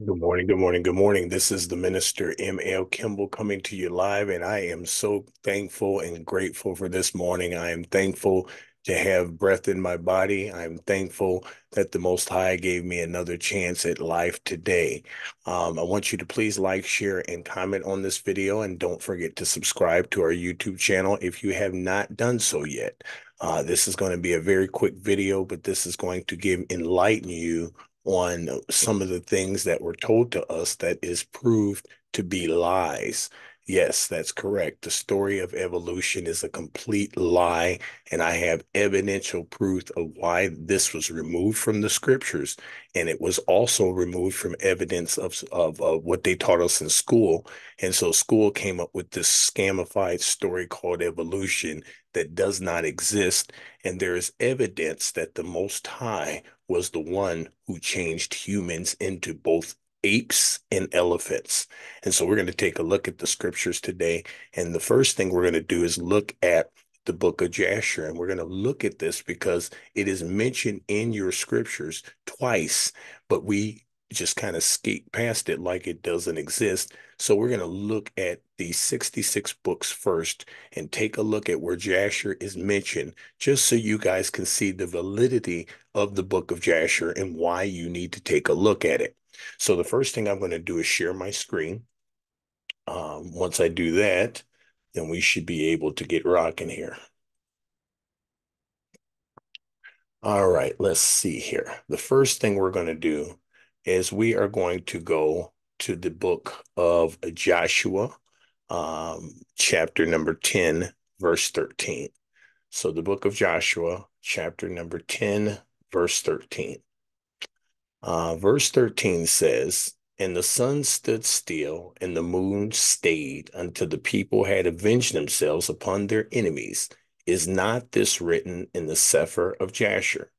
Good morning, good morning, good morning. This is the Minister M.L. Kimball coming to you live, and I am so thankful and grateful for this morning. I am thankful to have breath in my body. I'm thankful that the Most High gave me another chance at life today. Um, I want you to please like, share, and comment on this video, and don't forget to subscribe to our YouTube channel if you have not done so yet. Uh, this is going to be a very quick video, but this is going to give enlighten you on some of the things that were told to us that is proved to be lies. Yes, that's correct. The story of evolution is a complete lie, and I have evidential proof of why this was removed from the scriptures, and it was also removed from evidence of, of, of what they taught us in school. And so school came up with this scamified story called evolution that does not exist, and there is evidence that the Most High was the one who changed humans into both apes and elephants. And so we're going to take a look at the scriptures today. And the first thing we're going to do is look at the book of Jasher. And we're going to look at this because it is mentioned in your scriptures twice, but we just kind of skate past it like it doesn't exist. So we're going to look at the 66 books first and take a look at where Jasher is mentioned, just so you guys can see the validity of the book of Jasher and why you need to take a look at it. So the first thing I'm going to do is share my screen. Um, once I do that, then we should be able to get rocking here. All right, let's see here. The first thing we're going to do is we are going to go to the book of Joshua, um, chapter number 10, verse 13. So the book of Joshua, chapter number 10, verse 13. Uh, verse 13 says, And the sun stood still, and the moon stayed until the people had avenged themselves upon their enemies. Is not this written in the Sefer of Jasher?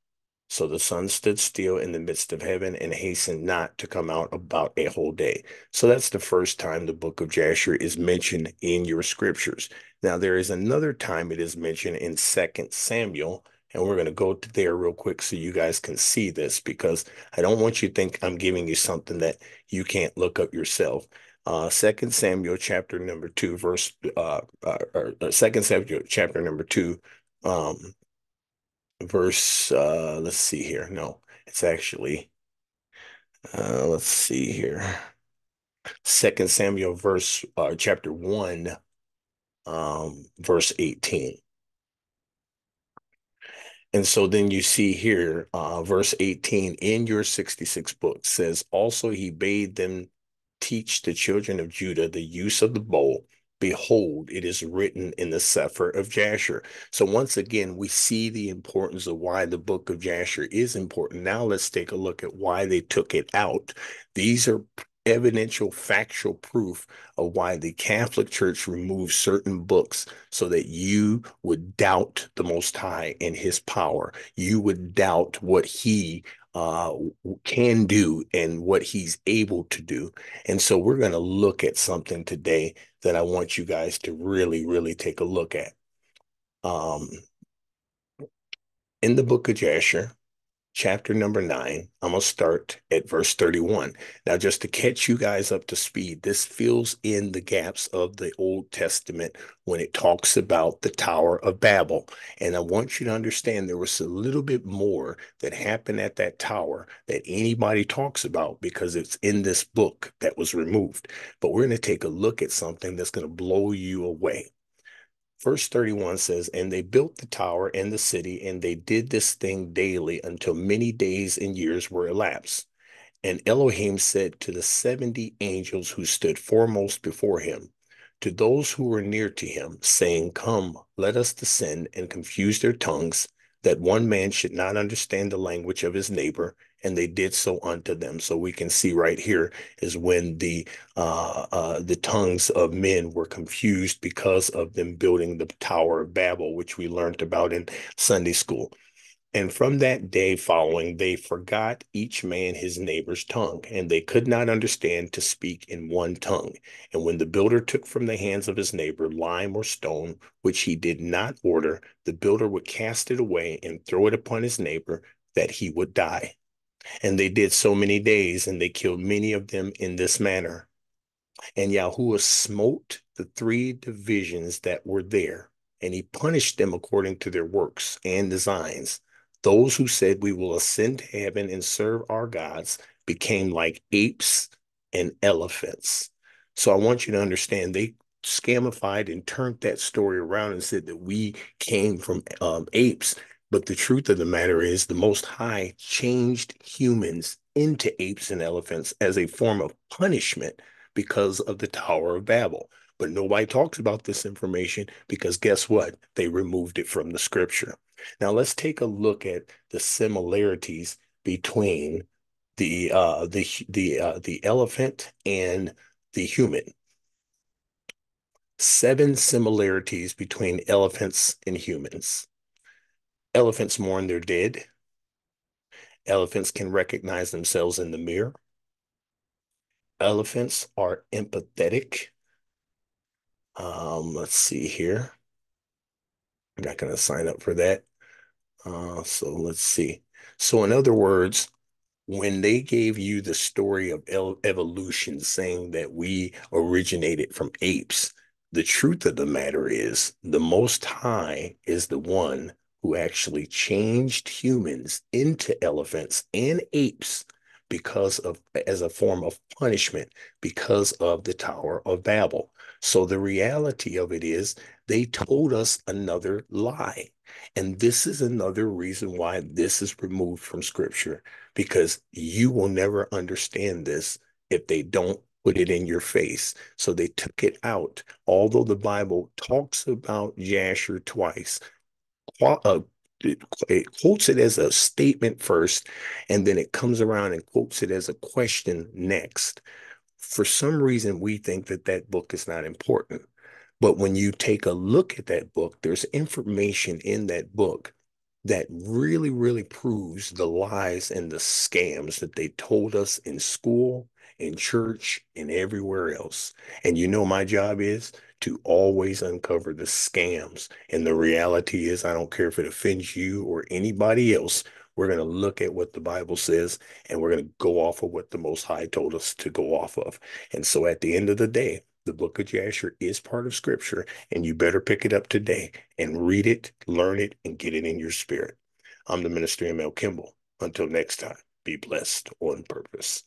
So the sun stood still in the midst of heaven and hastened not to come out about a whole day. So that's the first time the book of Jasher is mentioned in your scriptures. Now there is another time it is mentioned in Second Samuel, and we're going to go there real quick so you guys can see this because I don't want you to think I'm giving you something that you can't look up yourself. Uh, Second Samuel chapter number two, verse uh, uh, or uh, Second Samuel chapter number two, um, verse, uh, let's see here. No, it's actually, uh, let's see here. Second Samuel verse, uh, chapter one, um, verse 18. And so then you see here, uh, verse 18 in your 66 book says, Also he bade them teach the children of Judah the use of the bow Behold, it is written in the Sefer of Jasher. So once again, we see the importance of why the book of Jasher is important. Now let's take a look at why they took it out. These are evidential factual proof of why the Catholic Church removed certain books so that you would doubt the Most High and his power. You would doubt what he uh, can do and what he's able to do. And so we're going to look at something today that I want you guys to really, really take a look at. Um, in the book of Jasher, chapter number nine. I'm going to start at verse 31. Now, just to catch you guys up to speed, this fills in the gaps of the Old Testament when it talks about the Tower of Babel. And I want you to understand there was a little bit more that happened at that tower that anybody talks about because it's in this book that was removed. But we're going to take a look at something that's going to blow you away. Verse 31 says, And they built the tower and the city, and they did this thing daily until many days and years were elapsed. And Elohim said to the 70 angels who stood foremost before him, to those who were near to him, saying, Come, let us descend and confuse their tongues, that one man should not understand the language of his neighbor, and they did so unto them. So we can see right here is when the uh, uh, the tongues of men were confused because of them building the Tower of Babel, which we learned about in Sunday school. And from that day following, they forgot each man his neighbor's tongue, and they could not understand to speak in one tongue. And when the builder took from the hands of his neighbor lime or stone, which he did not order, the builder would cast it away and throw it upon his neighbor, that he would die. And they did so many days, and they killed many of them in this manner. And Yahuah smote the three divisions that were there, and he punished them according to their works and designs. Those who said, We will ascend to heaven and serve our gods, became like apes and elephants. So I want you to understand they scamified and turned that story around and said that we came from um, apes. But the truth of the matter is, the Most High changed humans into apes and elephants as a form of punishment because of the Tower of Babel. But nobody talks about this information because guess what? They removed it from the scripture. Now let's take a look at the similarities between the uh, the the uh, the elephant and the human. Seven similarities between elephants and humans. Elephants mourn their dead. Elephants can recognize themselves in the mirror. Elephants are empathetic. Um, let's see here. I'm not going to sign up for that. Uh, so let's see. So in other words, when they gave you the story of evolution, saying that we originated from apes, the truth of the matter is the Most High is the one who actually changed humans into elephants and apes because of as a form of punishment because of the Tower of Babel. So the reality of it is they told us another lie. And this is another reason why this is removed from scripture, because you will never understand this if they don't put it in your face. So they took it out. Although the Bible talks about Jasher twice, uh, it, it quotes it as a statement first, and then it comes around and quotes it as a question next. For some reason, we think that that book is not important. But when you take a look at that book, there's information in that book that really, really proves the lies and the scams that they told us in school, in church, and everywhere else. And you know, my job is to always uncover the scams. And the reality is, I don't care if it offends you or anybody else. We're going to look at what the Bible says and we're going to go off of what the Most High told us to go off of. And so at the end of the day, the book of Jasher is part of scripture, and you better pick it up today and read it, learn it, and get it in your spirit. I'm the minister ML Kimball. Until next time, be blessed on purpose.